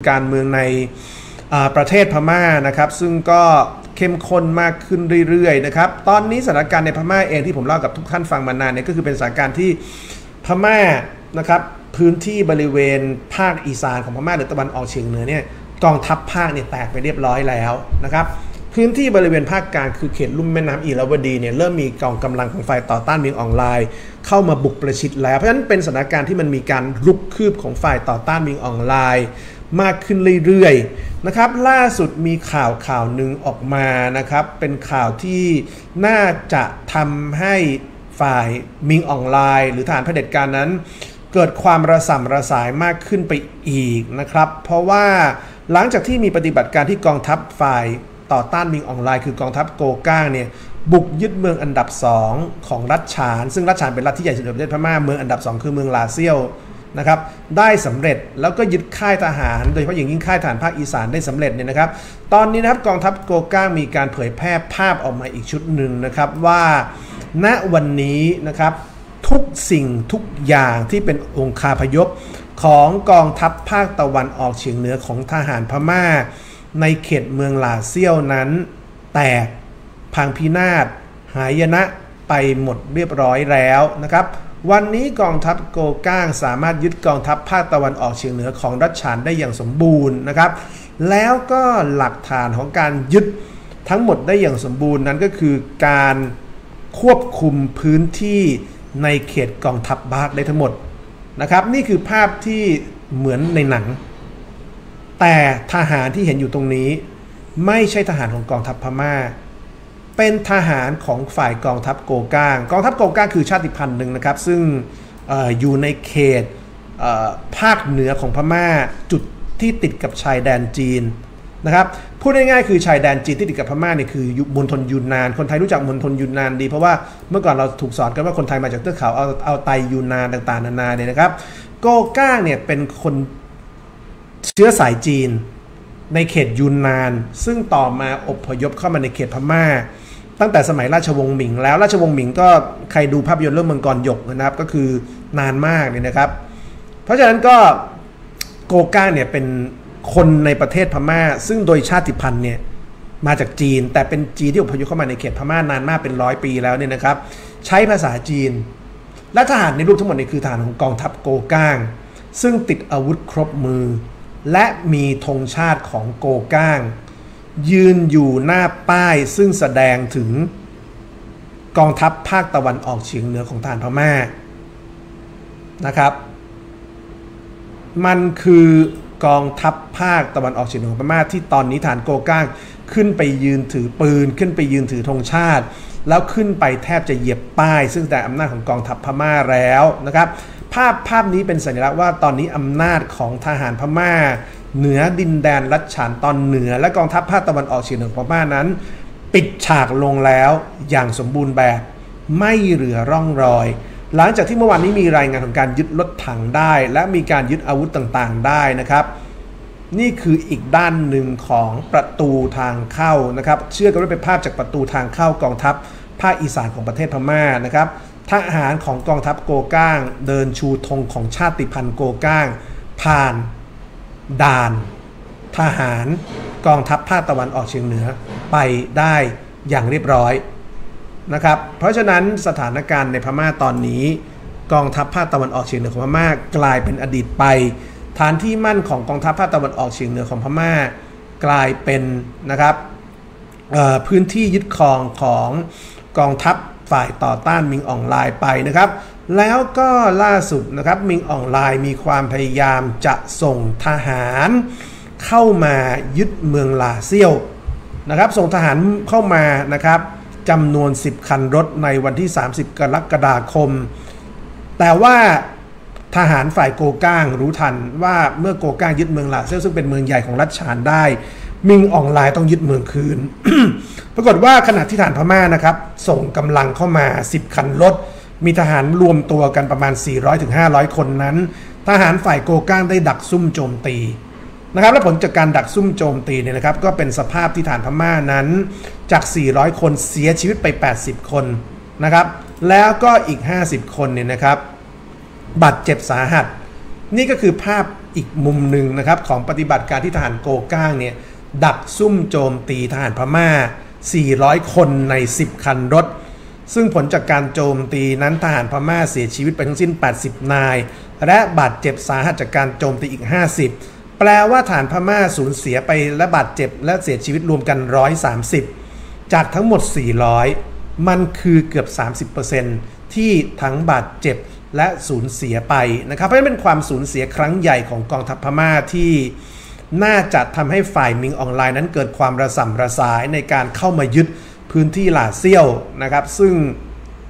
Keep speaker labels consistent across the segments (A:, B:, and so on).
A: การเมืองในประเทศพม่านะครับซึ่งก็เข้มข้นมากขึ้นเรื่อยๆนะครับตอนนี้สถานการณ์ในพม่าเองที่ผมเล่ากับทุกท่านฟังมานานเนี่ยก็คือเป็นสถานการณ์ที่พม่านะครับพื้นที่บริเวณภาคอีสานของพม่าหรือตะวันออกเฉียงเหนือเนี่ยกองทัพภาคเนี่ยแตกไปเรียบร้อยแล้วนะครับพื้นที่บริเวณภาคกลางคือเขตลุ่มแม่น้ำอีราวดีเนี่ยเริ่มมีกองกำลังของฝ่ายต่อต้านเมียงออนไลน์ เข้ามาบุกประชิดแล้วเพราะฉะนั้นเป็นสถานการณ์ที่มันมีการลุกคืบของฝ่ายต่อต้านเมียงออนไลน์ มากขึ้นเรื่อยๆนะครับล่าสุดมีข่าวข่าวหนึ่งออกมานะครับ เป็นข่าวที่น่าจะทำให้ฝ่ายมิงออนไลน์ หรือฐานเผด็จการนั้น เกิดความระส่ำระสายมากขึ้นไปอีกนะครับ เพราะว่าหลังจากที่มีปฏิบัติการที่กองทัพฝ่ายต่อต้านมิงออนไลน์ คือกองทัพโกก้างเนี่ยบุกยึดเมืองอันดับ 2 ของรัฐฉาน ซึ่งรัฐฉานเป็นรัฐที่ใหญ่สุดในประเทศพม่าเมืองอันดับ 2 คือเมืองลาเซียว นะครับได้สำเร็จแล้วก็ยึดค่ายทหาร โดยเฉพาะอย่างยิ่งค่ายทหารภาคอีสานได้สำเร็จเนี่ยนะครับ ตอนนี้นะครับกองทัพโกก้างมีการเผยแพร่ภาพออกมาอีกชุดหนึ่งนะครับว่าณวันนี้นะครับทุกสิ่งทุกอย่างที่เป็นองค์คาพยพของกองทัพภาคตะวันออกเฉียงเหนือของทหารพม่า ในเขตเมืองลาเซียวนั้น แตกพังพินาศหายนะไปหมดเรียบร้อยแล้วนะครับ วันนี้กองทัพโกก้างสามารถยึดกองทัพภาคตะวันออกเฉียงเหนือของรัชฉานได้อย่างสมบูรณ์นะครับ แล้วก็หลักฐานของการยึดทั้งหมดได้อย่างสมบูรณ์นั้นก็คือการควบคุมพื้นที่ในเขตกองทัพบาคได้ทั้งหมดนะครับ นี่คือภาพที่เหมือนในหนัง แต่ทหารที่เห็นอยู่ตรงนี้ ไม่ใช่ทหารของกองทัพพม่า เป็นทหารของฝ่ายกองทัพโกก้าง กองทัพโกก้างคือชาติพันธุ์หนึ่งนะครับ ซึ่งออยู่ในเขตภาคเหนือของพม่าจุดที่ติดกับชายแดนจีนนะครับพูดง่ายๆคือชายแดนจีนที่ติดกับพม่าเนี่ยคือมณฑลยูนนาน คนไทยรู้จักมณฑลยูนนานดี เพราะว่าเมื่อก่อนเราถูกสอนกันว่าคนไทยมาจากเทือกเขาเอาเอาไตยูนนานต่างๆนานาเนี่ยนะครับ โกก้างเนี่ยเป็นคนเชื้อสายจีนในเขตยูนนาน ซึ่งต่อมาอพยพเข้ามาในเขตพม่า ตั้งแต่สมัยราชวงศ์หมิง แล้วราชวงศ์หมิงก็ใครดูภาพยนตร์เรื่องเมืองกรหยกนะครับ ก็คือนานมากเนี่ยนะครับ เพราะฉะนั้นก็โกก้าเนี่ยเป็นคนในประเทศพม่า ซึ่งโดยชาติพันธุ์เนี่ยมาจากจีน แต่เป็นจีนที่อพยพเข้ามาในเขตพม่านานมากเป็นร้อยปีแล้วเนี่ยนะครับ ใช้ภาษาจีน และทหารในรูปทั้งหมดนี่คือทหารของกองทัพโกก้าง ซึ่งติดอาวุธครบมือ และมีธงชาติของโกก้าง ยืนอยู่หน้าป้ายซึ่งแสดงถึงกองทัพภาคตะวันออกเฉียงเหนือของฐานพม่านะครับ มันคือกองทัพภาคตะวันออกเฉียงเหนือของพม่าที่ตอนนี้ฐานโกก้างขึ้นไปยืนถือปืน ขึ้นไปยืนถือธงชาติ แล้วขึ้นไปแทบจะเหยียบป้าย ซึ่งแต่อำนาจของกองทัพพม่าแล้วนะครับ ภาพภาพนี้เป็นสัญลักษณ์ว่าตอนนี้อำนาจของทหารพม่า เหนือดินแดนรัชฉานตอนเหนือ และกองทัพภาคตะวันออกเฉียงเหนือของพม่านั้น ปิดฉากลงแล้วอย่างสมบูรณ์แบบไม่เหลือร่องรอย หลังจากที่เมื่อวานนี้มีรายงานของการยึดรถถังได้ และมีการยึดอาวุธต่างๆได้นะครับ นี่คืออีกด้านหนึ่งของประตูทางเข้านะครับ เชื่อกันว่าเป็นภาพจากประตูทางเข้ากองทัพภาคอีสานของประเทศพม่านะครับทหารของกองทัพโกก้าง เดินชูธงของชาติพันธุ์โกก้าง ผ่าน ด่าน ทหาร กองทัพภาคตะวันออกเฉียงเหนือไปได้อย่างเรียบร้อยนะครับ เพราะฉะนั้นสถานการณ์ในพม่าตอนนี้ กองทัพภาคตะวันออกเฉียงเหนือของพม่ากลายเป็นอดีตไป ฐานที่มั่นของกองทัพภาคตะวันออกเฉียงเหนือของพม่า กลายเป็นนะครับพื้นที่ยึดครองของกองทัพฝ่ายต่อต้านมิงออนไลน์ไปนะครับ แล้วก็ล่าสุดนะครับมิงออนไลน์มีความพยายามจะส่งทหารเข้ามายึดเมืองลาเซียวนะครับส่งทหารเข้ามานะครับจำนวน 10 คันรถในวันที่ 30 กรกฎาคม แต่ว่าทหารฝ่ายโกก้างรู้ทันว่าเมื่อโกก้างยึดเมืองลาเซียวซึ่งเป็นเมืองใหญ่ของรัฐฉานได้ มิงออนไลน์ต้องยึดเมืองคืน ปรากฏว่าขณะที่ฐานพม่านะครับ ส่งกำลังเข้ามา 10 คันรถ มีทหารรวมตัวกันประมาณ 400-500 คนนั้น ทหารฝ่ายโกก้างได้ดักซุ่มโจมตีนะครับและผลจากการดักซุ่มโจมตีเนี่ยนะครับก็เป็นสภาพที่ฐานพม่านั้นจาก 400 คนเสียชีวิตไป 80 คนนะครับแล้วก็อีก 50 คนเนี่ยนะครับบาดเจ็บสาหัส นี่ก็คือภาพอีกมุมหนึ่งนะครับของปฏิบัติการที่ทหารโกก้างเนี่ยดักซุ่มโจมตีทหารพม่า 400 คนใน 10 คันรถ ซึ่งผลจากการโจมตีนั้นทหารพม่าเสียชีวิตไปทั้งสิ้น 80 นาย และบาดเจ็บสาหัสจากการโจมตีอีก 50 แปลว่าฐานพม่าสูญเสียไปและบาดเจ็บและเสียชีวิตรวมกัน 130 จากทั้งหมด 400 มันคือเกือบ 30%ที่ทั้งบาดเจ็บและสูญเสียไปนะครับเพราะฉะนั้นเป็นความสูญเสียครั้งใหญ่ของกองทัพพม่าที่น่าจะทำให้ฝ่ายมิงออนไลน์นั้นเกิดความระส่ำระสายในการเข้ามายึด พื้นที่หลาเซี่ยวนะครับ ซึ่ง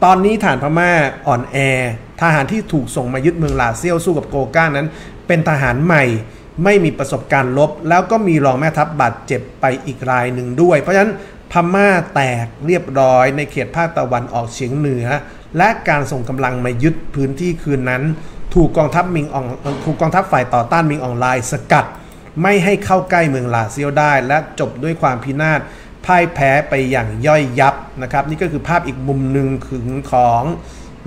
A: ตอนนี้ฐานพม่าอ่อนแอ ทหารที่ถูกส่งมายึดเมืองลาเซียวสู้กับโกก้านั้น เป็นทหารใหม่ไม่มีประสบการณ์ลบ แล้วก็มีรองแม่ทัพบาดเจ็บไปอีกรายหนึ่งด้วย เพราะฉะนั้นพม่าแตกเรียบร้อยในเขตภาคตะวันออกเฉียงเหนือ และการส่งกำลังมายึดพื้นที่คืนนั้น ถูกกองทัพมิงอองถูกกองทัพฝ่ายต่อต้านมิงออนไลน์สกัด ไม่ให้เข้าใกล้เมืองลาเซียวได้ และจบด้วยความพินาศ พ่ายแพ้ไปอย่างย่อยยับนะครับ นี่ก็คือภาพอีกมุมหนึ่งถึงของ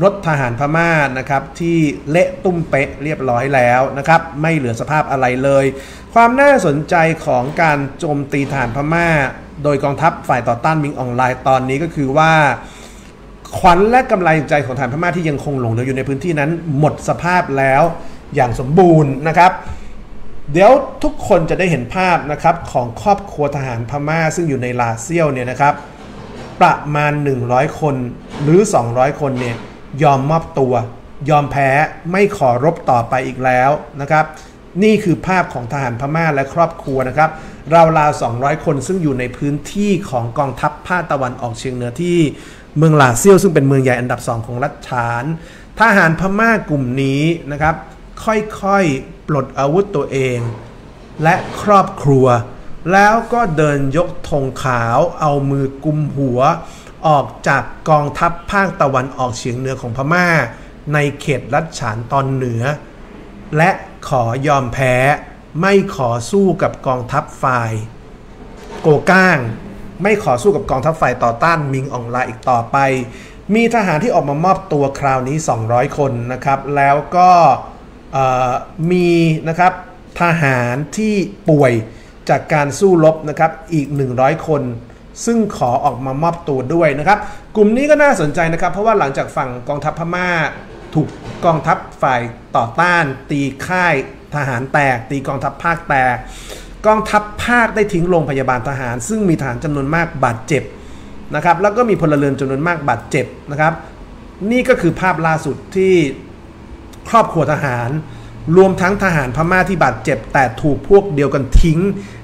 A: รถทหารพม่านะครับที่เละตุ้มเป๊ะเรียบร้อยแล้วนะครับไม่เหลือสภาพอะไรเลย ความน่าสนใจของการโจมตีทหารพม่า โดยกองทัพฝ่ายต่อต้านมิงออนไลน์ตอนนี้ก็คือว่าขวัญและกำลังใจของฐานพม่าที่ยังคงหลงเหลืออยู่ในพื้นที่นั้น หมดสภาพแล้วอย่างสมบูรณ์นะครับ เดี๋ยวทุกคนจะได้เห็นภาพนะครับของครอบครัวทหารพม่า ซึ่งอยู่ในลาเซียวเนี่ยนะครับ ประมาณ 100 คนหรือ 200 คนเนี่ยยอมมอบตัว ยอมแพ้ไม่ขอรบต่อไปอีกแล้วนะครับ นี่คือภาพของทหารพม่าและครอบครัวนะครับราวราว200 คนซึ่งอยู่ในพื้นที่ของกองทัพภาคตะวันออกเฉียงเหนือที่เมืองลาเซียวซึ่งเป็นเมืองใหญ่อันดับ2ของรัฐฉาน ทหารพม่ากลุ่มนี้นะครับ ค่อยๆ ปลดอาวุธตัวเอง และครอบครัว แล้วก็เดินยกธงขาว เอามือกุมหัว ออกจากกองทัพภาคตะวันออกเฉียงเหนือของพม่า ในเขตรัฐฉานตอนเหนือ และขอยอมแพ้ไม่ขอสู้กับกองทัพฝ่าย โกก้าง ไม่ขอสู้กับกองทัพฝ่ายต่อต้านมิงอองไลอีกต่อไป มีทหารที่ออกมามอบตัวคราวนี้ 200 คนนะครับ แล้วก็ มีนะครับทหารที่ป่วยจากการสู้รบนะครับอีก 100 คน ซึ่งขอออกมามอบตัวด้วยนะครับ กลุ่มนี้ก็น่าสนใจนะครับ เพราะว่าหลังจากฝั่งกองทัพพม่า ถูกกองทัพฝ่ายต่อต้าน ตีค่ายทหารแตก ตีกองทัพภาคแตก กองทัพภาคได้ทิ้งโรงพยาบาลทหาร ซึ่งมีทหารจำนวนมากบาดเจ็บนะครับแล้วก็มีพลเรือนจำนวนมากบาดเจ็บนะครับ นี่ก็คือภาพล่าสุดที่ ครอบครัวทหาร รวมทั้งทหารพม่าที่บาดเจ็บ แต่ถูกพวกเดียวกันทิ้ง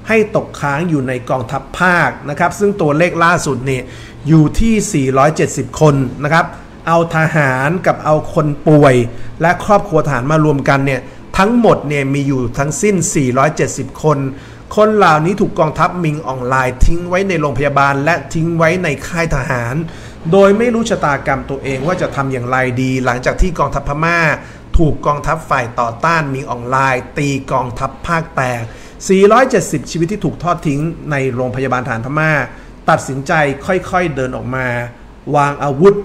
A: ให้ตกค้างอยู่ในกองทัพภาคนะครับ ซึ่งตัวเลขล่าสุดเนี่ยอยู่ที่ 470 คนนะครับ เอาทหารกับเอาคนป่วย และครอบครัวทหารมารวมกันเนี่ยทั้งหมดเนี่ยมีอยู่ทั้งสิ้น 470 คน คนเหล่านี้ถูกกองทัพมิงออนไลน์ทิ้งไว้ในโรงพยาบาล และทิ้งไว้ในค่ายทหาร โดยไม่รู้ชะตากรรมตัวเองว่าจะทำอย่างไรดี หลังจากที่กองทัพพม่า ถูกกองทัพฝ่ายต่อต้านมิงออนไลน์ ตีกองทัพภาคแตก 470 ชีวิตที่ถูกทอดทิ้งในโรงพยาบาลฐานพม่า ตัดสินใจค่อยๆเดินออกมา วางอาวุธ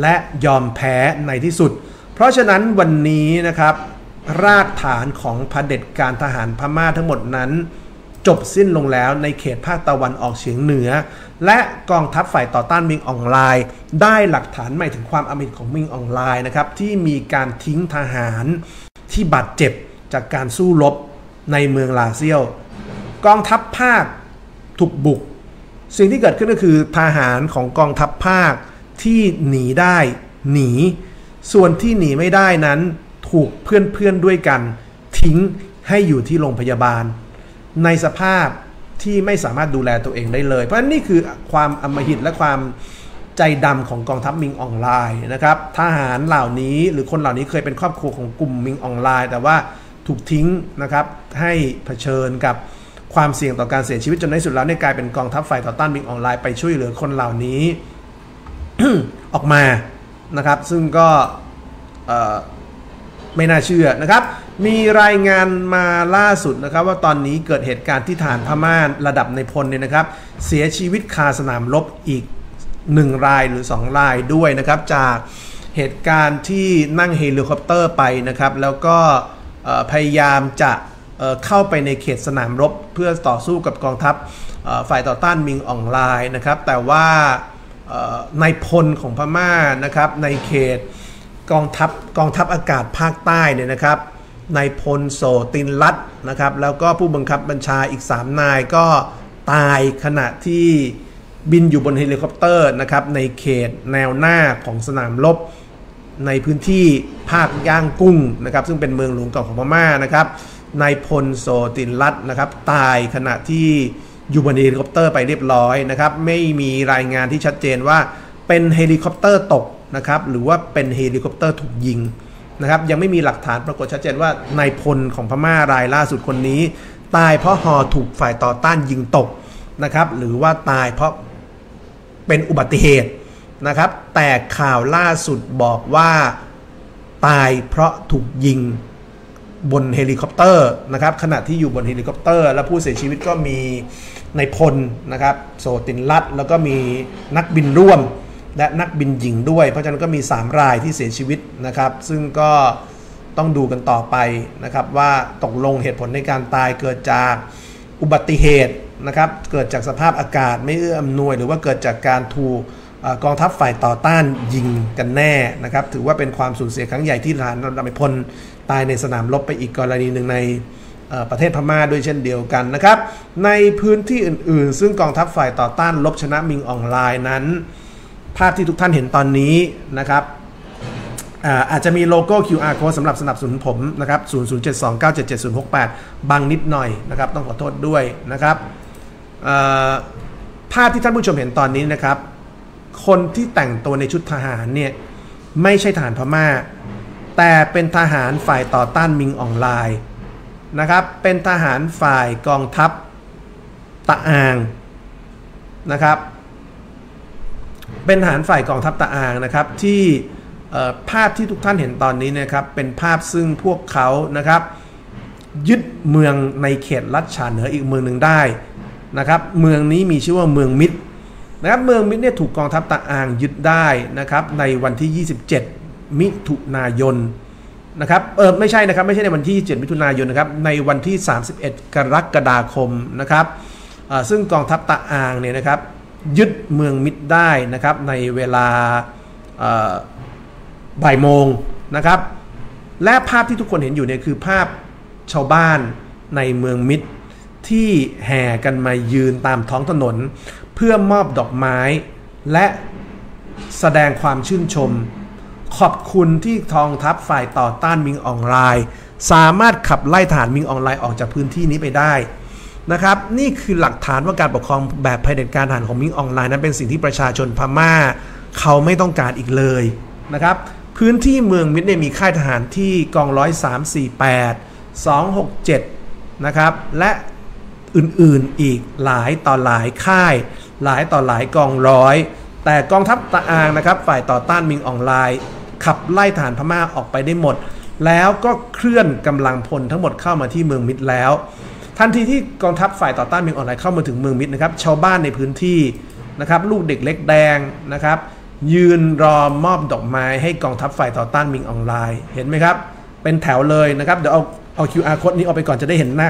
A: และยอมแพ้ในที่สุด เพราะฉะนั้นวันนี้นะครับ รากฐานของเผด็จการทหารพม่าทั้งหมดนั้น จบสิ้นลงแล้วในเขตภาคตะวันออกเฉียงเหนือ และกองทัพฝ่ายต่อต้านมิงออนไลน์ ได้หลักฐานใหม่ถึงความอมิตของมิงออนไลน์นะครับที่มีการทิ้งทหารที่บาดเจ็บจากการสู้รบในเมืองลาเซียว กองทัพภาคถูกบุก สิ่งที่เกิดขึ้นก็คือทหารของกองทัพภาคที่หนีได้หนี ส่วนที่หนีไม่ได้นั้นถูกเพื่อนๆด้วยกัน ทิ้งให้อยู่ที่โรงพยาบาล ในสภาพที่ไม่สามารถดูแลตัวเองได้เลย เพราะนี่คือความอมหิตและความใจดำของกองทัพมิงออนไลน์นะครับทหารเหล่านี้หรือคนเหล่านี้เคยเป็นครอบครัวของกลุ่มมิงออนไลน์ แต่ว่าถูกทิ้งนะครับให้เผชิญกับความเสี่ยงต่อการเสียชีวิตจนในสุดแล้วในกลายเป็นกองทัพฝ่ายต่อต้านมิงออนไลน์ไปช่วยเหลือคนเหล่านี้ออกมานะครับ ซึ่งก็ไม่น่าเชื่อนะครับ มีรายงานมาล่าสุดนะครับ ว่าตอนนี้เกิดเหตุการณ์ที่ฐานพม่าระดับในพลเนี่ยนะครับ เสียชีวิตคาสนามรบอีก 1 รายหรือ 2 รายด้วยนะครับ จากเหตุการณ์ที่นั่งเฮลิคอปเตอร์ไปนะครับ แล้วก็พยายามจะเข้าไปในเขตสนามรบ เพื่อต่อสู้กับกองทัพฝ่ายต่อต้านมิงออนไลน์นะครับ แต่ว่าเอ่อนายพลของพม่านะครับในเขตกองทัพกองทัพอากาศภาคใต้เนี่ยนะครับ นายพลโสตินรัตนะครับ แล้วก็ผู้บังคับบัญชาอีก 3 นายก็ตายขณะที่บินอยู่บนเฮลิคอปเตอร์นะครับ ในเขตแนวหน้าของสนามรบในพื้นที่ภาคย่างกุ้งนะครับ ซึ่งเป็นเมืองหลวงเก่าของพม่านะครับนายพลโซตินรัตนะครับ ตายขณะที่อยู่บนเฮลิคอปเตอร์ไปเรียบร้อยนะครับ ไม่มีรายงานที่ชัดเจนว่าเป็นเฮลิคอปเตอร์ตกนะครับ หรือว่าเป็นเฮลิคอปเตอร์ถูกยิง นะครับยังไม่มีหลักฐานปรากฏชัดเจนว่านายพลของพม่ารายล่าสุดคนนี้ ตายเพราะฮ.ถูกฝ่ายต่อต้านยิงตกนะครับ หรือว่าตายเพราะเป็นอุบัติเหตุนะครับ แต่ข่าวล่าสุดบอกว่าตายเพราะถูกยิงบนเฮลิคอปเตอร์นะครับขณะที่อยู่บนเฮลิคอปเตอร์ และผู้เสียชีวิตก็มีในพลนะครับ โสตินรัตแล้วก็มีนักบินร่วม และนักบินหญิงด้วย เพราะฉะนั้นก็มี 3 รายที่เสียชีวิตนะครับ ซึ่งก็ต้องดูกันต่อไปนะครับ ว่าตกลงเหตุผลในการตายเกิดจากอุบัติเหตุนะครับ เกิดจากสภาพอากาศไม่เอื้ออำนวย หรือว่าเกิดจากการถูกกองทัพฝ่ายต่อต้านยิงกันแน่นะครับ ถือว่าเป็นความสูญเสียครั้งใหญ่ที่ทหารนำพลตายในสนามรบไปอีกกรณีหนึ่งในประเทศพม่าด้วยเช่นเดียวกันนะครับ ในพื้นที่อื่น ๆ ซึ่งกองทัพฝ่ายต่อต้านลบชนะมิงออนไลน์นั้น ภาพที่ทุกท่านเห็นตอนนี้นะครับอาจจะมีโลโก้ QR code สำหรับสนับสนุนผมนะครับ0072977068บังนิดหน่อยนะครับ ต้องขอโทษด้วยนะครับภาพที่ท่านผู้ชมเห็นตอนนี้นะครับ คนที่แต่งตัวในชุดทหารเนี่ยไม่ใช่ทหารพม่า แต่เป็นทหารฝ่ายต่อต้านมิงออนไลน์นะครับ เป็นทหารฝ่ายกองทัพตะอางนะครับ เป็นทหารฝ่ายกองทัพตะอางนะครับที่ภาพที่ทุกท่านเห็นตอนนี้นะครับเป็นภาพซึ่งพวกเขานะครับ ยึดเมืองในเขตรัชาเหนืออีกเมืองหนึ่งได้นะครับเมืองนี้มีชื่อว่าเมืองมิตรนะครับเมืองมิตรเนี่ยถูกกองทัพตะอางยึดได้นะครับในวันที่ 27 มิถุนายนนะครับเออไม่ใช่นะครับไม่ใช่ในวันที่27มิถุนายนนะครับในวันที่ 31 กรกฎาคมนะครับซึ่งกองทัพตะอางเนี่ยนะครับ ยึดเมืองมิตรได้นะครับในเวลาบ่ายโมงนะครับ และภาพที่ทุกคนเห็นอยู่เนี่ยคือภาพชาวบ้านในเมืองมิตรที่แห่กันมายืนตามท้องถนน เพื่อมอบดอกไม้และแสดงความชื่นชม ขอบคุณที่ทองทัพฝ่ายต่อต้านมิงออนไลน์ สามารถขับไล่ฐานมิงออนไลน์ออกจากพื้นที่นี้ไปได้ นะครับนี่คือหลักฐานว่าการปกครองแบบเผด็จการทหารของมิงออนไลน์นั้นเป็นสิ่งที่ประชาชนพม่า เขาไม่ต้องการอีกเลยนะครับพื้นที่เมืองมิตรเนี่ยมีค่ายทหารที่กองร้อยสามสี่แปดสองหกเจ็ดนะครับและอื่นๆอีกหลายต่อหลายค่าย หลายต่อหลายกองร้อย แต่กองทัพตะอางนะครับฝ่ายต่อต้านมิงออนไลน์ขับไล่ฐานพม่าออกไปได้หมด แล้วก็เคลื่อนกำลังพลทั้งหมดเข้ามาที่เมืองมิตรแล้ว ทันทีที่กองทัพฝ่ายต่อต้านมิงออนไลน์เข้ามาถึงเมืองมิตรนะครับชาวบ้านในพื้นที่นะครับลูกเด็กเล็กแดงนะครับยืนรอมอบดอกไม้ให้กองทัพฝ่ายต่อต้านมิงออนไลน์เห็นไหมครับ เป็นแถวเลยนะครับ เดี๋ยวเอาเอา QR code นี้ออกไปก่อนจะได้เห็นหน้า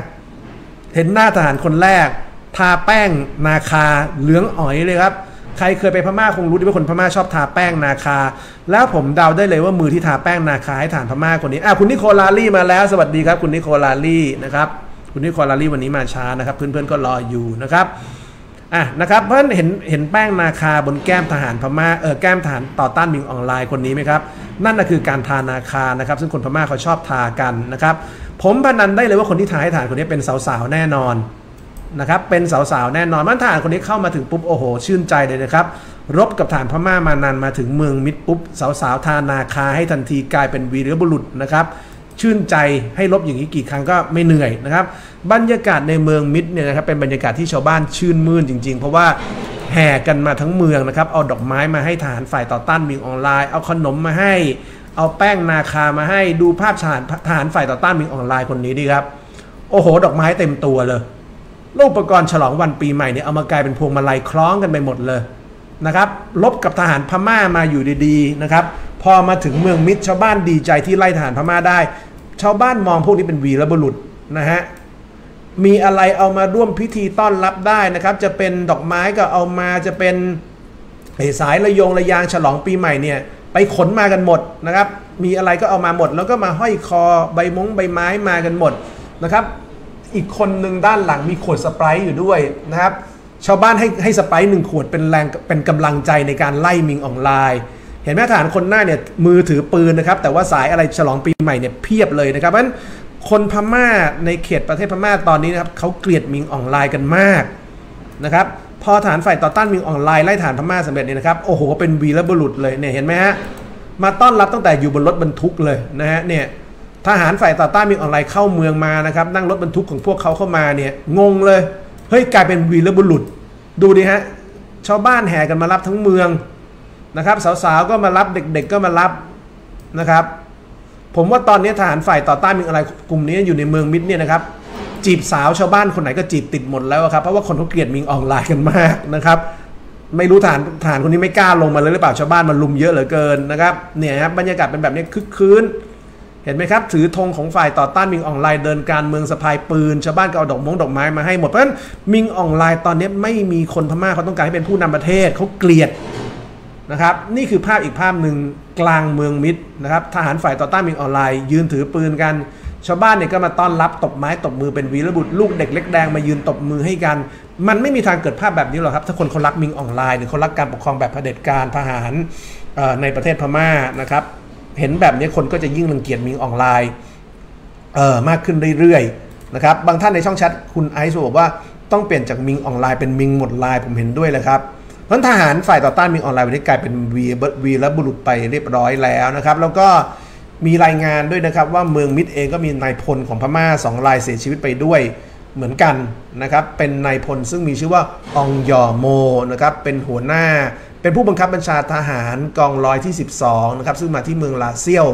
A: เห็นหน้าทหารคนแรก ทาแป้งนาคาเหลืองอ๋อยเลยครับ ใครเคยไปพม่าคงรู้ดีว่าคนพม่าชอบทาแป้งนาคา แล้วผมเดาได้เลยว่ามือที่ทาแป้งนาคาให้ฐานพม่าคนนี้อะคุณนิโคลาลี่มาแล้ว สวัสดีครับ คุณนิโคลาลี่นะครับ คุณนิโคลาลี่วันนี้มาช้านะครับ เพื่อนๆก็รออยู่นะครับอะนะครับเพราะฉะนั้นเห็นเห็นแป้งนาคาบนแก้มทหารพม่าเออแก้มทหารต่อต้านมิงออนไลน์คนนี้ไหมครับ นั่นน่ะคือการทานาคานะครับ ซึ่งคนพม่าเขาชอบทากันนะครับ ผมพนันได้เลยว่าคนที่ทาให้ทหารคนนี้เป็นสาวๆแน่นอนนะครับเป็นสาวๆแน่นอนมันทหารคนนี้เข้ามาถึงปุ๊บโอ้โห ชื่นใจเลยนะครับ รบกับฐานพม่ามานานมาถึงเมืองมิตรปุ๊บสาวๆทานาคาให้ทันทีกลายเป็นวีรบุรุษนะครับ ชื่นใจให้ลบอย่างนี้กี่ครั้งก็ไม่เหนื่อยนะครับ บรรยากาศในเมืองมิตรเนี่ยนะครับเป็นบรรยากาศที่ชาวบ้านชื่นมื่นจริง ๆ เพราะว่าแห่กันมาทั้งเมืองนะครับ เอาดอกไม้มาให้ทหารฝ่ายต่อต้านมิงออนไลน์ เอาขนมมาให้ เอาแป้งนาคามาให้ ดูภาพทหารทหารฝ่ายต่อต้านมิงออนไลน์คนนี้ดีครับ โอ้โห ดอกไม้เต็มตัวเลยล้วอุปกรณ์ฉลองวันปีใหม่เนี่ยเอามากลายเป็นพวงมาลัยคล้องกันไปหมดเลยนะครับลบกับทหารพม่ามาอยู่ดีๆนะครับ พอมาถึงเมืองมิตรชาวบ้านดีใจที่ไล่ทหารพม่าได้ ชาวบ้านมองพวกนี้เป็นวีรบุรุษนะฮะมีอะไรเอามาร่วมพิธีต้อนรับได้นะครับ จะเป็นดอกไม้ก็เอามาจะเป็นสายระยงระยางฉลองปีใหม่เนี่ย ไปขนมากันหมดนะครับ มีอะไรก็เอามาหมด แล้วก็มาห้อยคอใบมงใบไม้มากันหมดนะครับ อีกคนหนึ่งด้านหลังมีขวดสไปร์อยู่ด้วยนะครับ ชาวบ้านให้ให้สไปร์หนึ่งขวดเป็นแรงเป็นกำลังใจในการไล่มิงออนไลน์ เห็นไหมทหารคนหน้าเนี่ยมือถือปืนนะครับ แต่ว่าสายอะไรฉลองปีใหม่เนี่ยเพียบเลยนะครับเพราะฉะนั้นคนพม่าในเขตประเทศพม่าตอนนี้นะครับเขาเกลียดมิงออนไลน์กันมากนะครับพอฐานฝ่ายต่อต้านมิงออนไลน์ไล่ฐานพม่าสำเร็จเนี่ยนะครับโอ้โหเป็นวีรบุรุษเลยเนี่ยเห็นไหมฮะมาต้อนรับตั้งแต่อยู่บนรถบรรทุกเลยนะฮะเนี่ยทหารฝ่ายต่อต้านมิงออนไลน์เข้าเมืองมานะครับนั่งรถบรรทุกของพวกเขาเข้ามาเนี่ยงงเลยเฮ้ยกลายเป็นวีรบุรุษ ดูดิฮะชาวบ้านแห่กันมารับทั้งเมือง นะครับ สาวๆก็มารับเด็ก ๆ ก็มารับนะครับ ผมว่าตอนนี้ทหารฝ่ายต่อต้านมิงออนไลน์กลุ่มนี้อยู่ในเมืองมิดเนี่ยนะครับจีบสาวชาวบ้านคนไหนก็จีบติดหมดแล้วครับเพราะว่าคนเขาเกลียดมิงออนไลน์กันมากนะครับไม่รู้ฐานฐานคนนี้ไม่กล้าลงมาเลยหรือเปล่าชาวบ้านมันลุมเยอะเหลือเกินนะครับเนี่ยครับบรรยากาศเป็นแบบนี้คึกคืนเห็นไหมครับ ถือธงของฝ่ายต่อต้านมิงออนไลน์เดินการเมืองสะพายปืน ชาวบ้านก็เอาดอกมงดอกไม้มาให้หมดเพราะฉะนั้นมิงออนไลน์ตอนนี้ไม่มีคนพม่าเขาต้องการให้เป็นผู้นำประเทศเขาเกลียด นะครับนี่คือภาพอีกภาพหนึ่งกลางเมืองมิดนะครับทหารฝ่ายต่อต้านมินอ่องหล่าย ยืนถือปืนกัน ชาวบ้านเนี่ยก็มาต้อนรับตบไม้ตบมือเป็นวีรบุรุษลูกเด็กเล็กแดงมายืนตบมือให้กัน มันไม่มีทางเกิดภาพแบบนี้หรอกครับ ถ้าคนเขารักมินอ่องหล่ายหรือเขารักการปกครองแบบเผด็จการทหารในประเทศพม่านะครับเห็นแบบนี้คนก็จะยิ่งรังเกียจมินอ่องหล่ายเออมากขึ้นเรื่อยๆนะครับบางท่านในช่องแชทคุณไอซ์บอกว่าต้องเปลี่ยนจากมินอ่องหล่ายเป็นมินหมดลายผมเห็นด้วยเลยครับ เพราะทหารฝ่ายต่อต้านมิงออนไลน์วันนี้กลายเป็นวีวีและบุรุษไปเรียบร้อยแล้วนะครับ แล้วก็มีรายงานด้วยนะครับ ว่าเมืองมิดเองก็มีนายพลของพม่าสองรายเสียชีวิตไปด้วยเหมือนกันนะครับ เป็นนายพลซึ่งมีชื่อว่าองยอโมนะครับเป็นหัวหน้าเป็นผู้บังคับบัญชาทหารกองร้อยที่ 12 นะครับ ซึ่งมาที่เมืองลาเซียว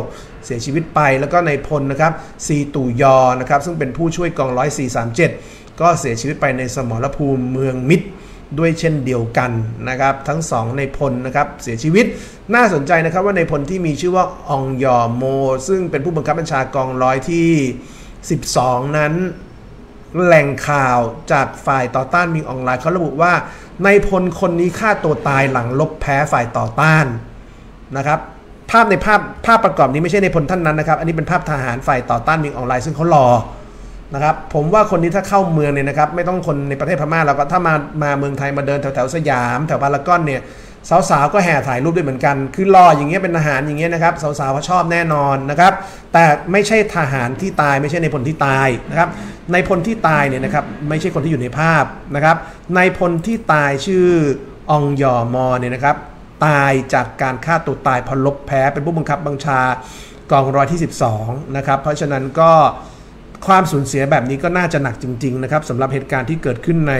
A: เสียชีวิตไป แล้วก็นายพลนะครับซีตูยอนะครับ ซึ่งเป็นผู้ช่วยกองร้อย437 ก็เสียชีวิตไปในสมรภูมิเมืองมิด ด้วยเช่นเดียวกันนะครับทั้งสองในพลนะครับเสียชีวิตน่าสนใจนะครับว่าในพลที่มีชื่อว่าองยอโม ซึ่งเป็นผู้บังคับบัญชากองร้อยที่ 12 นั้นแหล่งข่าวจากฝ่ายต่อต้านมิงออนไลน์เขาระบุว่าในพลคนนี้ฆ่าตัวตายหลังลบแพ้ฝ่ายต่อต้านนะครับภาพในภาพภาพประกอบนี้ไม่ใช่ในพลท่านนั้นนะครับ อันนี้เป็นภาพทหารฝ่ายต่อต้านมิงออนไลน์ซึ่งเขารอ นะครับผมว่าคนนี้ถ้าเข้าเมืองเนี่ยนะครับไม่ต้องคนในประเทศพม่าเราก็ถ้ามามาเมืองไทยมาเดินแถวแถวสยาม แถวพารากอนเนี่ยสาวๆก็แห่ถ่ายรูปด้วยเหมือนกัน คือรออย่างเงี้ยเป็นทหารอย่างเงี้ยนะครับสาวๆเขาชอบแน่นอนนะครับ แต่ไม่ใช่ทหารที่ตายไม่ใช่ในพลที่ตายนะครับ ในพลที่ตายเนี่ยนะครับไม่ใช่คนที่อยู่ในภาพนะครับในพลที่ตายชื่อองยอมอเนี่ยนะครับตายจากการฆ่าตัวตายพอลบแพ้เป็นผู้บังคับบัญชากองร้อยที่ 12นะครับเพราะฉะนั้นก็ ความสูญเสียแบบนี้ก็น่าจะหนักจริง ๆ นะครับสำหรับเหตุการณ์ที่เกิดขึ้นใน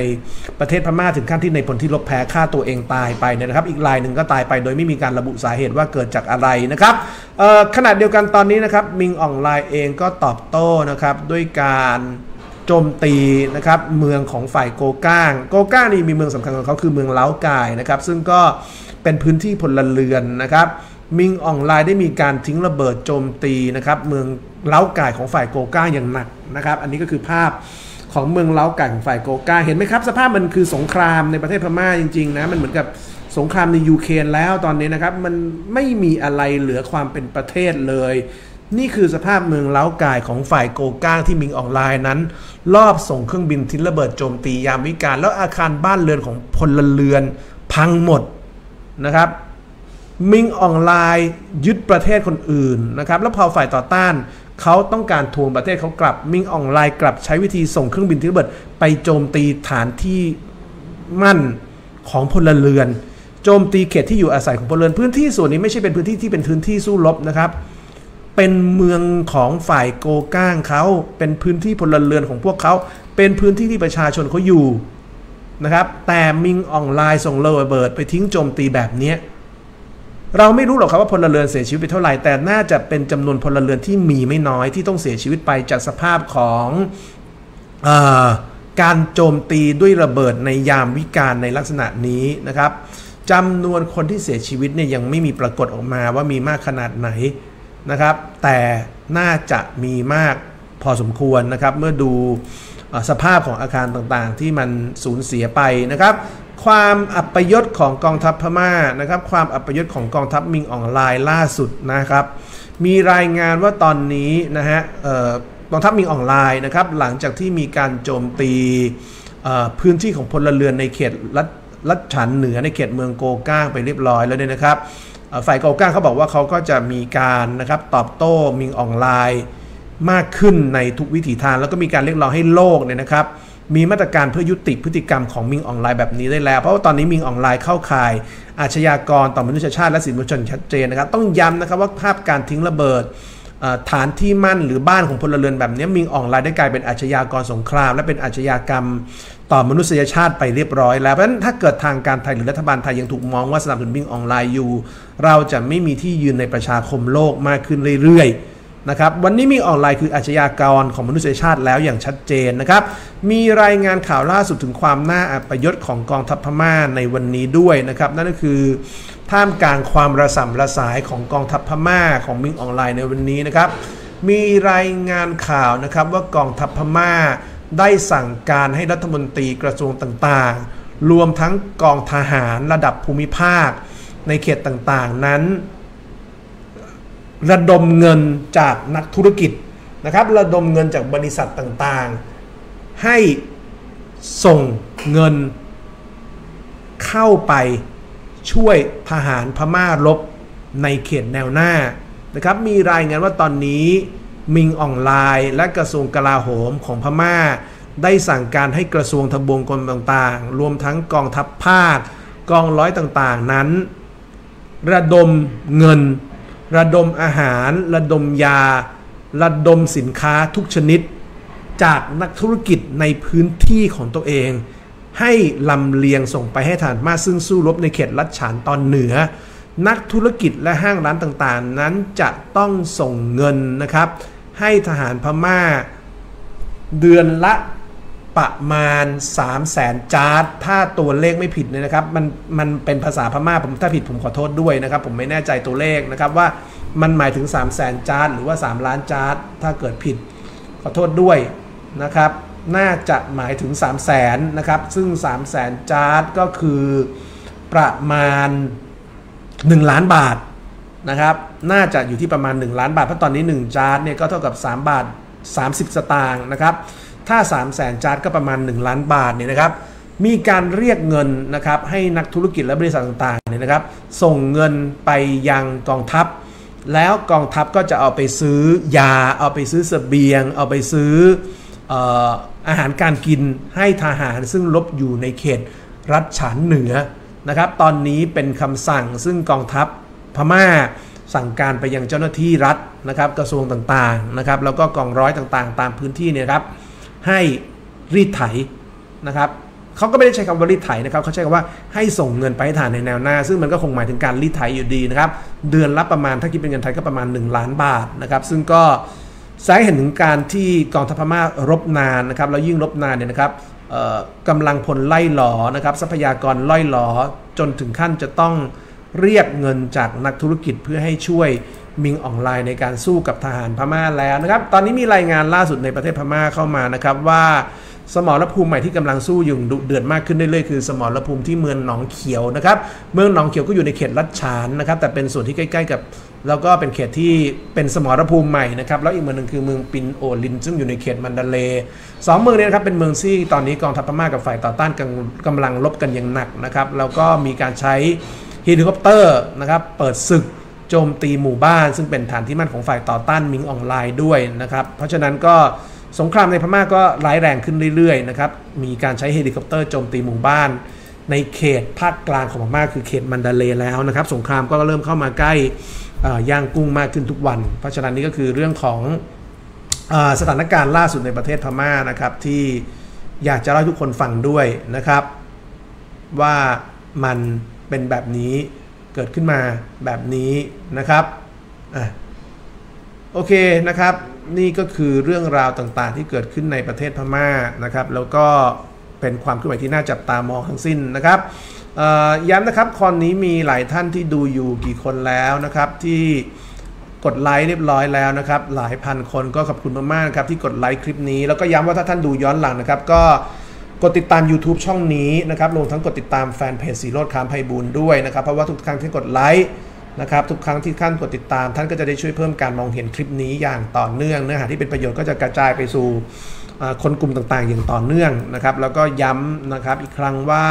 A: ประเทศพม่าถึงขั้นที่ในพลที่ลบแพ้ฆ่าตัวเองตายไปนะครับ อีกรายหนึ่งก็ตายไปโดยไม่มีการระบุสาเหตุว่าเกิดจากอะไรนะครับขณะเดียวกันตอนนี้นะครับมิงออนไลน์เองก็ตอบโต้นะครับด้วยการโจมตีนะครับเมืองของฝ่ายโกก้าง โกก้างนี่มีเมืองสำคัญของเขาคือเมืองเล้ากายนะครับซึ่งก็เป็นพื้นที่พลเรือนนะครับ มิงออนไลน์ได้มีการทิ้งระเบิดโจมตีนะครับเมืองเล้าก่ายของฝ่ายโกก้าอย่างหนักนะครับ อันนี้ก็คือภาพของเมืองเล้าก่ายของฝ่ายโกก้าเห็นไหมครับ สภาพมันคือสงครามในประเทศพม่าจริงๆนะมันเหมือนกับสงครามในยูเครนแล้วตอนนี้นะครับ มันไม่มีอะไรเหลือความเป็นประเทศเลย นี่คือสภาพเมืองเล้าก่ายของฝ่ายโกก้าที่มิงออนไลน์นั้น รอบส่งเครื่องบินทิ้งระเบิดโจมตียามวิการแล้วอาคารบ้านเรือนของพลเรือนพังหมดนะครับ มิงออนไลน์ยึดประเทศคนอื่นนะครับแล้วพอฝ่ายต่อต้านเขาต้องการทวงประเทศเขากลับมิงออนไลน์กลับใช้วิธีส่งเครื่องบินทิ้งระเบิดไปโจมตีฐานที่มั่นของพลเรือน โจมตีเขตที่อยู่อาศัยของพลเรือนพื้นที่ส่วนนี้ไม่ใช่เป็นพื้นที่ที่เป็นพื้นที่สู้รบนะครับ เป็นเมืองของฝ่ายโกก้างเขาเป็นพื้นที่พลเรือนของพวกเขาเป็นพื้นที่ที่ประชาชนเขาอยู่นะครับแต่มิงออนไลน์ส่งระเบิดไปทิ้งโจมตีแบบนี้ เราไม่รู้หรอกครับว่าพลเรือนเสียชีวิตไปเท่าไหร่แต่น่าจะเป็นจำนวนพลเรือนที่มีไม่น้อยที่ต้องเสียชีวิตไปจากสภาพของอการโจมตีด้วยระเบิดในยามวิกาลในลักษณะนี้นะครับจำนวนคนที่เสียชีวิตเนี่ยยังไม่มีปรากฏออกมาว่ามีมากขนาดไหนนะครับ แต่น่าจะมีมากพอสมควรนะครับ เมื่อดูสภาพของอาคารต่างๆ ที่มันสูญเสียไปนะครับ ความอัปยศของกองทัพพม่านะครับ ความอัปยศของกองทัพมิงออนไลน์ล่าสุดนะครับ มีรายงานว่าตอนนี้นะฮะกองทัพมิงออนไลน์นะครับหลังจากที่มีการโจมตีพื้นที่ของพลเรือนในเขตรัฐรัฐฉันเหนือในเขตเมืองโกก้างไปเรียบร้อยแล้วเนี่ยนะครับฝ่ายโกก้างเขาบอกว่าเขาก็จะมีการนะครับตอบโต้มินอ่องหล่ายมากขึ้นในทุกวิถีทางแล้วก็มีการเรียกร้องให้โลกเนี่ยนะครับ มีมาตรการเพื่อยุติพฤติกรรมของมินอ่องหล่ายแบบนี้ได้แล้ว เพราะว่าตอนนี้มินอ่องหล่ายเข้าข่าย อาชญากรต่อมนุษยชาติและสิทธิมนุษยชนชัดเจนนะครับ ต้องย้ำนะครับว่าภาพการทิ้งระเบิดฐานที่มั่นหรือบ้านของพลเรือนแบบนี้มินอ่องหล่ายได้กลายเป็นอาชญากรสงคราม และเป็นอาชญากรรมต่อมนุษยชาติไปเรียบร้อยแล้วเพราะฉะนั้นถ้าเกิดทางการไทยหรือรัฐบาลไทยยังถูกมองว่าสนับสนุนมินอ่องหล่ายอยู่ เราจะไม่มีที่ยืนในประชาคมโลกมากขึ้นเรื่อยๆ นะครับวันนี้มีออนไลน์คืออาชญากรของมนุษยชาติแล้วอย่างชัดเจนนะครับ มีรายงานข่าวล่าสุดถึงความน่าอัปยศของกองทัพพม่าในวันนี้ด้วยนะครับ นั่นก็คือท่ามกลางความระสำระสายของกองทัพพม่าของมิงออนไลน์ในวันนี้นะครับ มีรายงานข่าวนะครับว่ากองทัพพม่าได้สั่งการให้รัฐมนตรีกระทรวงต่างๆ รวมทั้งกองทหารระดับภูมิภาค ในเขตต่างๆนั้น ระดมเงินจากนักธุรกิจนะครับระดมเงินจากบริษัทต่างๆ ให้ส่งเงินเข้าไปช่วยทหารพม่ารบในเขตแนวหน้านะครับมีรายงานว่าตอนนี้มิงออนไลน์และกระทรวงกลาโหมของพม่า ได้สั่งการให้กระทรวงทบวงกรมต่างๆ รวมทั้งกองทัพภาค กองร้อยต่างๆนั้น ระดมเงิน ระดมอาหาร ระดมยา ระดมสินค้าทุกชนิด จากนักธุรกิจในพื้นที่ของตัวเอง ให้ลำเลียงส่งไปให้ฐานมาซึ่งสู้รบในเขตรัฐฉานตอนเหนือ นักธุรกิจและห้างร้านต่างๆ นั้นจะต้องส่งเงินนะครับ ให้ทหารพม่า เดือนละ ประมาณ 3 0 0แสนจาร์ดถ้าตัวเลขไม่ผิดเลยนะครับ มันมันเป็นภาษาพม่าผมถ้าผิดผมขอโทษด้วยนะครับ ผมไม่แน่ใจตัวเลขนะครับว่ามันหมายถึง 3 0 0แสนจาร์ดหรือว่า 3 ล้านจาร์ดถ้าเกิดผิดขอโทษด้วยนะครับ น่าจะหมายถึง 3 0 0แสนนะครับ ซึ่ง 3 0 0แสนจาร์ดก็คือประมาณ 1 ล้านบาทนะครับ น่าจะอยู่ที่ประมาณ 1 ล้านบาทเพราะตอนนี้ 1 จาร์ดเนี่ยก็เท่ากับ 3 บาท 30 สตางค์นะครับ ถ้า 3 0 0แสนจาร์ดก็ประมาณ 1 ล้านบาทเนี่ยนะครับ มีการเรียกเงินนะครับให้นักธุรกิจและบริษัทต่างๆเนี่ยนะครับ ส่งเงินไปยังกองทัพ แล้วกองทัพก็จะเอาไปซื้อยา เอาไปซื้อสเสบียง เอาไปซื้ออาหารการกินให้ทหารซึ่งลบอยู่ในเขตรัฐฉานเหนือนะครับ ตอนนี้เป็นคำสั่งซึ่งกองทัพพม่าสั่งการไปยังเจ้าหน้าที่รัฐนะครับกระทรวงต่างๆนะครับแล้วก็กองร้อยต่างๆ ตามพื้นที่เนี่ยครับ ให้รีดไถนะครับเขาก็ไม่ได้ใช้คำว่ารีดไถนะครับเขาใช้คำว่าให้ส่งเงินไปให้ฐานในแนวหน้า ซึ่งมันก็คงหมายถึงการรีดไถอยู่ดีนะครับ เดือนละประมาณถ้าคิดเป็นเงินไทยก็ประมาณ 1 ล้านบาทนะครับ ซึ่งก็สดงเห็นถึงการที่กองทัพพม่ารบนานนะครับแล้วยิ่งรบนานเนี่ยนะครับกำลังพลไล่หลอนะครับทรัพยากรล่อยหลอจนถึงขั้นจะต้องเรียกเงินจากนักธุรกิจเพื่อให้ช่วย มิงออนไลน์ในการสู้กับทหารพม่าแล้วนะครับ ตอนนี้มีรายงานล่าสุดในประเทศพม่าเข้ามานะครับว่าสมรภูมิใหม่ที่กำลังสู้อยู่ดุเดือดมากขึ้นเรื่อยๆคือสมรภูมิที่เมืองหนองเขียวนะครับ เมืองหนองเขียวก็อยู่ในเขตลัดฉานนะครับ แต่เป็นส่วนที่ใกล้ ๆ กับ แล้วก็เป็นเขตที่เป็นสมรภูมิใหม่นะครับ แล้วอีกเมืองหนึ่งคือเมืองปินโอลิน ซึ่งอยู่ในเขตมัณฑะเลย์สองเมืองนี้นะครับเป็นเมืองที่ตอนนี้กองทัพพม่ากับฝ่ายต่อต้านกำลังรบกันอย่างหนักนะครับ แล้วก็มีการใช้เฮลิคอปเตอร์นะครับ เปิดศึก โจมตีหมู่บ้าน ซึ่งเป็นฐานที่มั่นของฝ่ายต่อต้านมินอ่องหล่ายด้วยนะครับ เพราะฉะนั้นก็สงครามในพม่าก็ร้ายแรงขึ้นเรื่อยๆนะครับ มีการใช้เฮลิคอปเตอร์โจมตีหมู่บ้าน ในเขตภาคกลางของพม่าคือเขตมัณฑะเลย์แล้วนะครับ สงครามก็เริ่มเข้ามาใกล้ย่างกุ้งมากขึ้นทุกวัน เพราะฉะนั้นนี่ก็คือเรื่องของสถานการณ์ล่าสุดในประเทศพม่านะครับที่อยากจะเล่าทุกคนฟังด้วยนะครับ ว่ามันเป็นแบบนี้ เกิดขึ้นมาแบบนี้นะครับอะโอเคนะครับ นี่ก็คือเรื่องราวต่างๆ ที่เกิดขึ้นในประเทศพม่านะครับ แล้วก็เป็นความเคลื่อนไหวที่น่าจับตามองทั้งสิ้นนะครับย้ำนะครับคอนนี้มีหลายท่านที่ดูอยู่กี่คนแล้วนะครับ ที่กดไลค์เรียบร้อยแล้วนะครับ หลายพันคนก็ขอบคุณมากๆนะครับที่กดไลค์คลิปนี้แล้วก็ย้ำว่าถ้าท่านดูย้อนหลังนะครับ ก็ กดติดตาม YouTube ช่องนี้นะครับรวมทั้งกดติดตามแฟนเพจสีโรดคามไพบูลด้วยนะครับ เพราะว่าทุกครั้งที่กดไลค์นะครับทุกครั้งที่ท่านกดติดตาม ท่านก็จะได้ช่วยเพิ่มการมองเห็นคลิปนี้อย่างต่อเนื่องเนื้อหาที่เป็นประโยชน์ก็จะกระจายไปสู่คนกลุ่มต่างๆ อย่างต่อเนื่องนะครับ แล้วก็ย้ำนะครับอีกครั้งว่า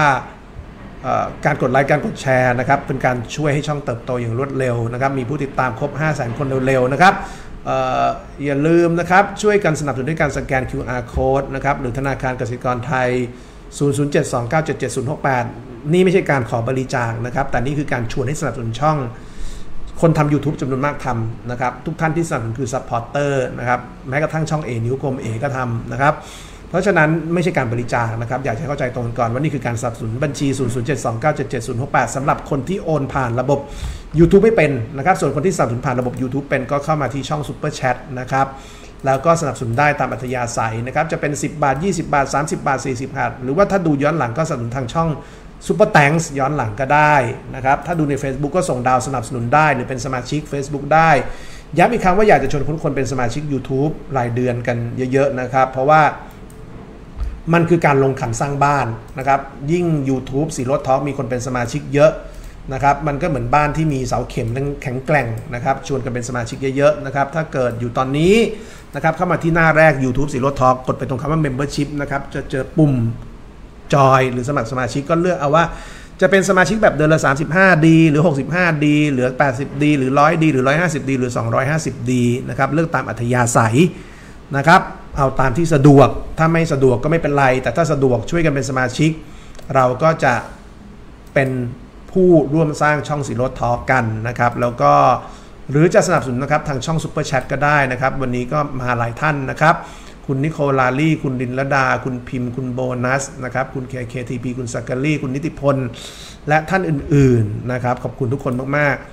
A: การกดไลค์การกดแชร์นะครับเป็นการช่วยให้ช่องเติบโตอย่างรวดเร็วนะครับมีผู้ติดตามครบ 5 0 0 0 0 0 คนเร็วๆนะครับ อย่าลืมนะครับช่วยกันสนับสนุนด้วยการสแกน QR code นะครับหรือธนาคารกสิกรไทย 00729777068 นี่ไม่ใช่การขอบริจาคนะครับ แต่นี่คือการชวนให้สนับสนุนช่อง คนทำ YouTube จำนวนมากทำนะครับ ทุกท่านที่สนับสนุนคือ supporter นะครับ แม้กระทั่งช่องเอนิ้วกลมเอก็ทำนะครับ เพราะฉะนั้นไม่ใช่การบริจาคนะครับ อยากให้เข้าใจตรงกันก่อนว่านี่คือการสนับสนุนบัญชี 00729777068สำหรับคนที่โอนผ่านระบบ YouTube ไม่เป็นนะครับ ส่วนคนที่สนับสนุนผ่านระบบ YouTube เป็นก็เข้ามาที่ช่อง Super Chat นะครับแล้วก็สนับสนุนได้ตามอัธยาศัยนะครับ จะเป็น 10 บาท 20 บาท 30 บาท 40 บาท หรือว่าถ้าดูย้อนหลังก็สนับสนุนทางช่อง Super Thanks ย้อนหลังก็ได้นะครับ ถ้าดูใน Facebook ก็ส่งดาวสนับสนุนได้ หรือเป็นสมาชิก Facebook ได้ ย้ำอีกครั้งว่าอยากจะชวนคนเป็นสมาชิก YouTube รายเดือนกันเยอะๆนะครับ เพราะว่า มันคือการลงขันสร้างบ้านนะครับ ยิ่ง YouTube สีรถทอล์กมีคนเป็นสมาชิกเยอะนะครับ มันก็เหมือนบ้านที่มีเสาเข็มแข็งแกร่งนะครับ ชวนกันเป็นสมาชิกเยอะๆนะครับ ถ้าเกิดอยู่ตอนนี้นะครับเข้ามาที่หน้าแรก YouTube สีรถทอล์กกดไปตรงคำว่า Membership นะครับ จะเจอปุ่มจอยหรือสมัครสมาชิกก็เลือกเอาว่าจะเป็นสมาชิกแบบเดือนละ 35D หรือ 65D หรือ 80D หรือ 100D หรือ 150D หรือ 250D นะครับ เลือกตามอัธยาศัยนะครับ เอาตามที่สะดวก ถ้าไม่สะดวกก็ไม่เป็นไร แต่ถ้าสะดวกช่วยกันเป็นสมาชิก เราก็จะเป็นผู้ร่วมสร้างช่องสีรถทอกันนะครับ แล้วก็หรือจะสนับสนุนนะครับทางช่องซุปเปอร์แชทก็ได้นะครับ วันนี้ก็มาหลายท่านนะครับ คุณนิโคลาลี่ คุณดินลดา คุณพิมพ์ คุณโบนัสนะครับ คุณเคเคทีพีคุณสักกาลี่ คุณนิติพล และท่านอื่น ๆ นะครับ ขอบคุณทุกคนมาก ๆ